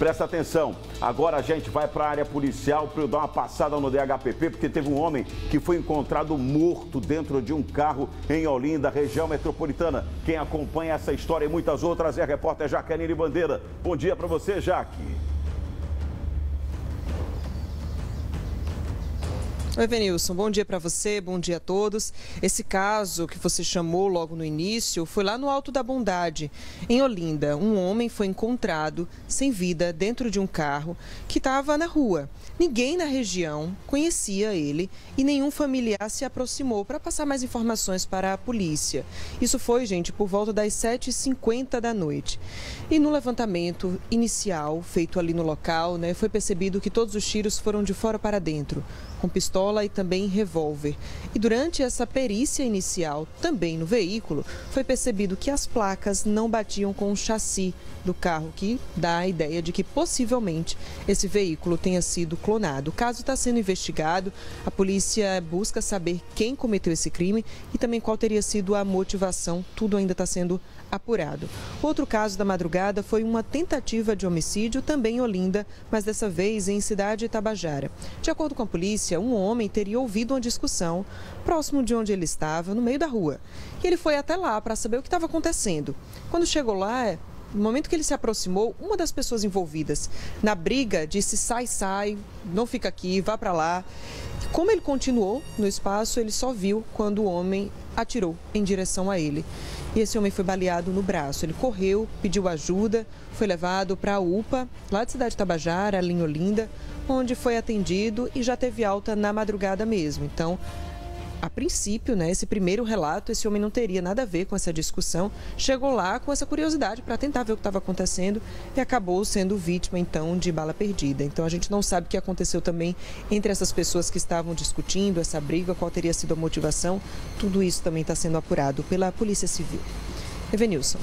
Presta atenção, agora a gente vai para a área policial para eu dar uma passada no DHPP, porque teve um homem que foi encontrado morto dentro de um carro em Olinda, região metropolitana. Quem acompanha essa história e muitas outras é a repórter Jaqueline Bandeira. Bom dia para você, Jaque. Oi, Venilson. Bom dia para você, bom dia a todos. Esse caso que você chamou logo no início foi lá no Alto da Bondade, em Olinda. Um homem foi encontrado sem vida dentro de um carro que estava na rua. Ninguém na região conhecia ele e nenhum familiar se aproximou para passar mais informações para a polícia. Isso foi, gente, por volta das 7h50 da noite. E no levantamento inicial feito ali no local, né, foi percebido que todos os tiros foram de fora para dentro, com pistola e também revólver. E durante essa perícia inicial, também no veículo, foi percebido que as placas não batiam com o chassi do carro, que dá a ideia de que possivelmente esse veículo tenha sido clonado. O caso está sendo investigado, a polícia busca saber quem cometeu esse crime e também qual teria sido a motivação. Tudo ainda está sendo apurado. Outro caso da madrugada foi uma tentativa de homicídio também em Olinda, mas dessa vez em Cidade Tabajara. De acordo com a polícia, um homem teria ouvido uma discussão próximo de onde ele estava, no meio da rua. E ele foi até lá para saber o que estava acontecendo. Quando chegou lá, no momento que ele se aproximou, uma das pessoas envolvidas na briga disse: sai, sai, não fica aqui, vá para lá. Como ele continuou no espaço, ele só viu quando o homem atirou em direção a ele. E esse homem foi baleado no braço. Ele correu, pediu ajuda, foi levado para a UPA, lá de Cidade Tabajara, em Olinda, onde foi atendido e já teve alta na madrugada mesmo. Então, a princípio, né, esse primeiro relato, esse homem não teria nada a ver com essa discussão. Chegou lá com essa curiosidade para tentar ver o que estava acontecendo e acabou sendo vítima, então, de bala perdida. Então, a gente não sabe o que aconteceu também entre essas pessoas que estavam discutindo essa briga, qual teria sido a motivação. Tudo isso também está sendo apurado pela Polícia Civil. Evenilson.